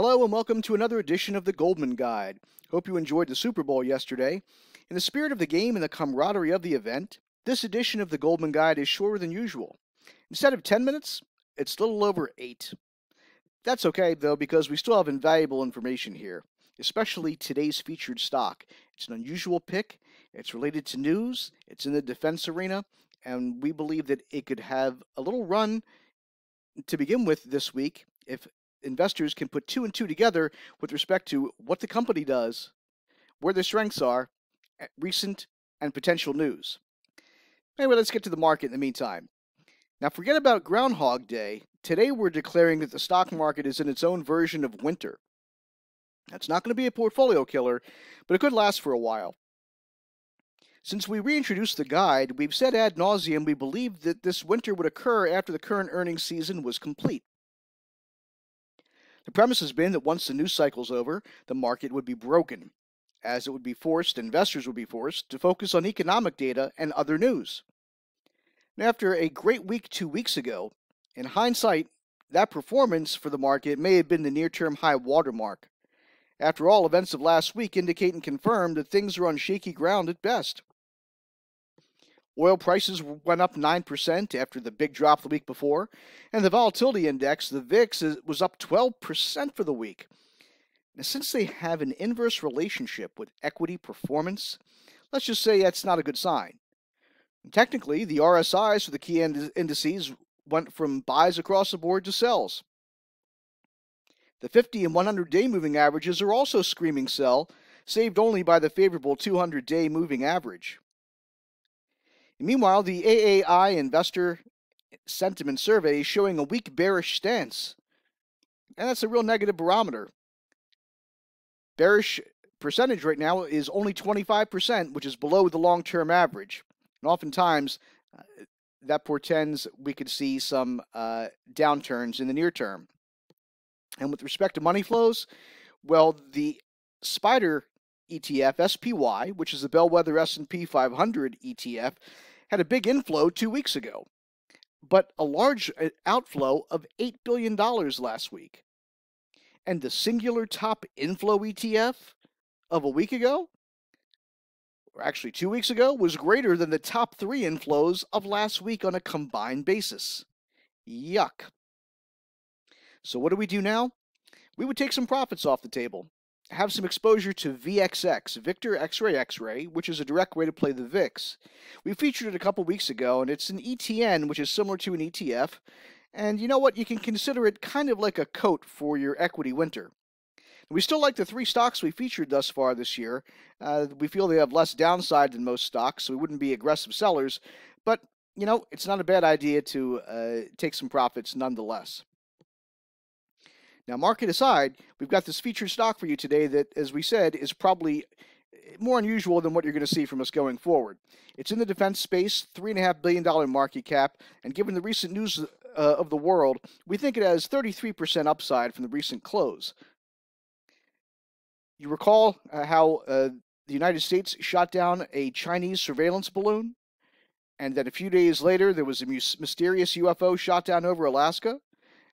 Hello and welcome to another edition of the Goldman Guide. Hope you enjoyed the Super Bowl yesterday. In the spirit of the game and the camaraderie of the event, this edition of the Goldman Guide is shorter than usual. Instead of 10 minutes, it's a little over 8. That's okay though because we still have invaluable information here, especially today's featured stock. It's an unusual pick, it's related to news, it's in the defense arena, and we believe that it could have a little run to begin with this week if investors can put two and two together with respect to what the company does, where their strengths are, eh, recent and potential news. Anyway, let's get to the market in the meantime. Now, forget about Groundhog Day. Today, we're declaring that the stock market is in its own version of winter. That's not going to be a portfolio killer, but it could last for a while. Since we reintroduced the guide, we've said ad nauseum we believed that this winter would occur after the current earnings season was complete. The premise has been that once the news cycle's over, the market would be broken, as it would be forced, investors would be forced, to focus on economic data and other news. after a great week two weeks ago, in hindsight, that performance for the market may have been the near term high watermark. After all, events of last week indicate and confirm that things are on shaky ground at best. Oil prices went up 9% after the big drop the week before, and the volatility index, the VIX, was up 12% for the week. Now, since they have an inverse relationship with equity performance, let's just say that's not a good sign. Technically, the RSIs for the key indices went from buys across the board to sells. The 50 and 100 day moving averages are also screaming sell, saved only by the favorable 200 day moving average. Meanwhile, the AAII Investor Sentiment Survey is showing a weak bearish stance. And that's a real negative barometer. Bearish percentage right now is only 25%, which is below the long term average. And oftentimes, uh, that portends we could see some uh, downturns in the near term. And with respect to money flows, well, the SPDR ETF SPY, which is the bellwether S&P 500 ETF, had a big inflow two weeks ago, but a large uh, outflow of $8 billion last week. And the singular top inflow ETF of a week ago, or actually two weeks ago, was greater than the top three inflows of last week on a combined basis. Yuck. So, what do we do now? We would take some profits off the table have some exposure to VXX, Victor X-Ray X-Ray, which is a direct way to play the VIX. We featured it a couple weeks ago, and it's an ETN, which is similar to an ETF. And you know what? You can consider it kind of like a coat for your equity winter. We still like the three stocks we featured thus far this year. Uh, we feel they have less downside than most stocks, so we wouldn't be aggressive sellers. But, you know, it's not a bad idea to uh, take some profits nonetheless. Now, market aside, we've got this featured stock for you today that, as we said, is probably eh, more unusual than what you're going to see from us going forward. It's in the defense space, $3.5 billion market cap, and given the recent news uh, of the world, we think it has 33% upside from the recent close. You recall uh, how uh, the United States shot down a Chinese surveillance balloon? And then a few days later, there was a mysterious UFO shot down over Alaska?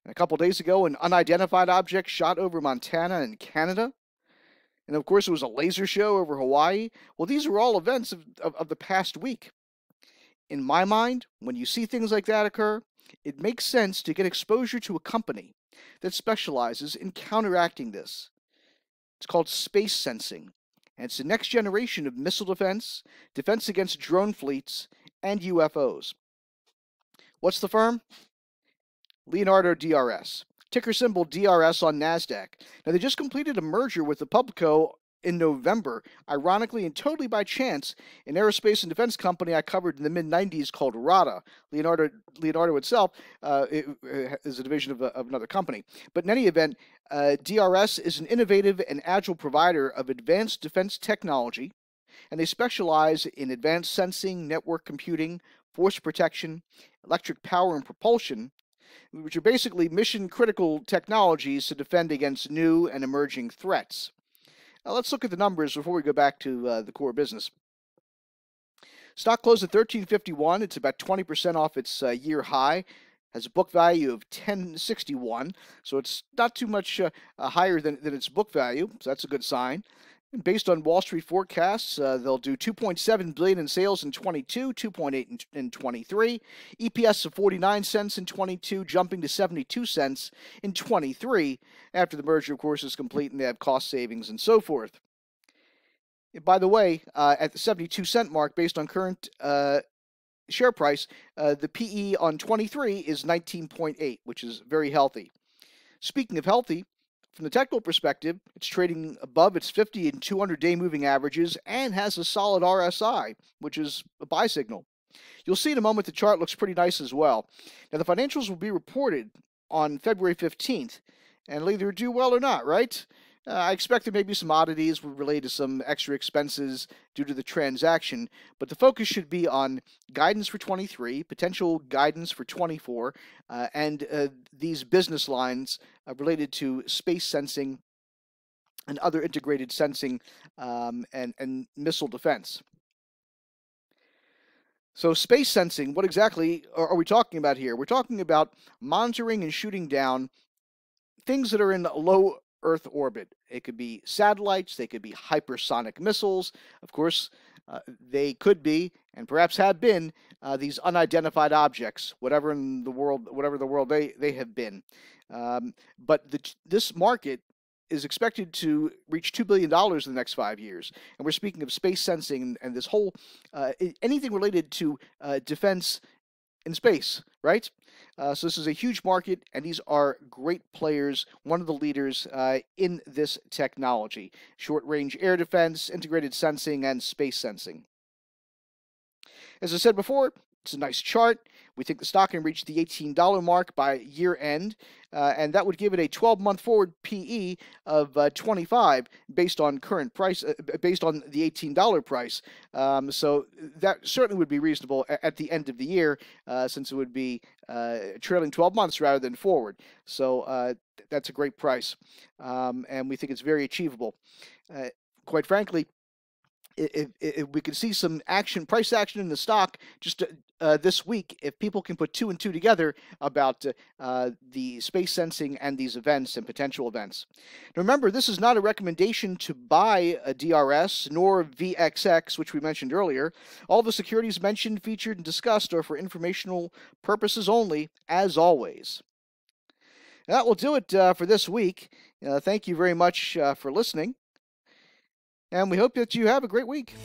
And a couple days ago, an unidentified object shot over Montana and Canada. And of course, it was a laser show over Hawaii. Well, these are all events of, of, of the past week. In my mind, when you see things like that occur, it makes sense to get exposure to a company that specializes in counteracting this. It's called space sensing, and it's the next generation of missile defense, defense against drone fleets, and UFOs. What's the firm? Leonardo DRS. Ticker symbol DRS on NASDAQ. Now, they just completed a merger with the Publico in November, ironically and totally by chance, an aerospace and defense company I covered in the mid 90s called RADA. Leonardo, Leonardo itself uh, uh, is a division of, a, of, another company. But in any event, uh, DRS is an innovative and agile provider of advanced defense technology, and they specialize in advanced sensing, network computing, force protection, electric power and propulsion, which are basically mission critical technologies to defend against new and emerging threats. Now let's look at the numbers before we go back to uh, the core business. Stock closed at 1351. It's about 20% off its uh, year high. has a book value of 1061, so it's not too much uh, uh, higher than, than its book value, so that's a good sign. And based on Wall Street forecasts, uh, they'll do 2.7 billion in sales in 22, 2.8 in, in 23, EPS of 49 cents in 22, jumping to 72 cents in 23 after the merger, of course, is complete and they have cost savings and so forth. By the way, uh, at the 72 cent mark, based on current uh, share price, uh, the PE on 23 is 19.8, which is very healthy. Speaking of healthy, from the technical perspective, it's trading above its 50 and 200 day moving averages and has a solid RSI, which is a buy signal. You'll see in a moment the chart looks pretty nice as well. Now, the financials will be reported on February 15th, and either do well or not, right? Uh, I expect there may be some oddities related to some extra expenses due to the transaction, but the focus should be on guidance for 23, potential guidance for 24, uh, and uh, these business lines uh, related to space sensing and other integrated sensing um, and, and missile defense. So, space sensing, what exactly are we talking about here? We're talking about monitoring and shooting down things that are in low Earth orbit. It could be satellites, they could be hypersonic missiles. Of course, uh, they could be, and perhaps have been, uh, these unidentified objects, whatever in the world, whatever the world they, they have been. Um, but the, this market is expected to reach $2 billion in the next five years. And we're speaking of space sensing and, and this whole, uh, anything related to uh, defense in space, right? Uh, so this is a huge market, and these are great players, one of the leaders uh, in this technology. Short-range air defense, integrated sensing, and space sensing. As I said before, it's a nice chart. We think the stock can reach the $18 mark by year end, uh, and that would give it a 12-month forward PE of uh, 25 based on current price, uh, based on the $18 price. Um, so that certainly would be reasonable at the end of the year, uh, since it would be uh, trailing 12 months rather than forward. So uh, that's a great price, um, and we think it's very achievable. quite frankly, if, if, we could see some action, price action in the stock just uh, uh, this week, if people can put two and two together about uh, uh the space sensing and these events and potential events. Now remember, this is not a recommendation to buy a DRS nor VXX, which we mentioned earlier. All the securities mentioned, featured, and discussed are for informational purposes only, as always. That will do it uh, for this week. Uh, thank you very much for listening and we hope that you have a great week.